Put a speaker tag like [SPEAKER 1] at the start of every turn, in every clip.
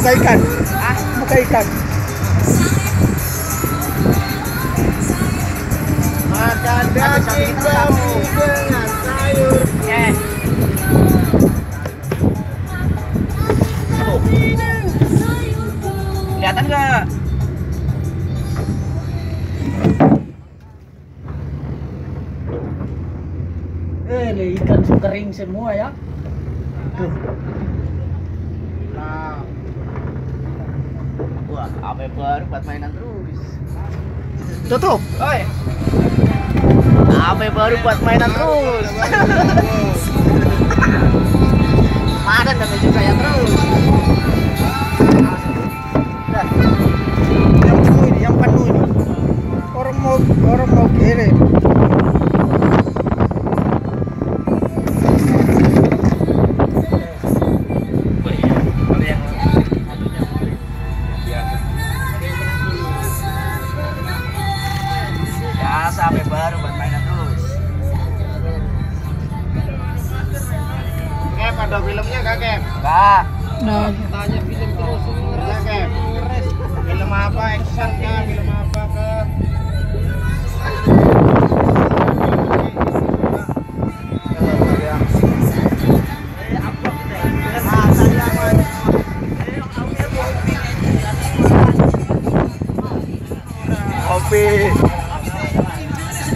[SPEAKER 1] buka ikan. Ah, buka ikan.
[SPEAKER 2] Makan daging babi dengan sayur.
[SPEAKER 3] Eh. Kelihatan nggak?
[SPEAKER 1] Eh, ikan kering semua ya. Tuh.
[SPEAKER 2] Nah,
[SPEAKER 3] Wah, apa baru buat mainan terus.
[SPEAKER 1] Tutup.
[SPEAKER 3] Oi. Apa baru buat mainan terus. Makan dan meja saya terus. Ya, sampai baru buat mainan terus.
[SPEAKER 2] Kem ada filmnya gak Kem?
[SPEAKER 3] Enggak.
[SPEAKER 1] Nah,
[SPEAKER 2] Tanya film terus Ya Kem. Film apa action kah? Film apa kah?
[SPEAKER 3] Kopi.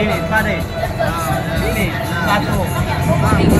[SPEAKER 3] Để chúng mình.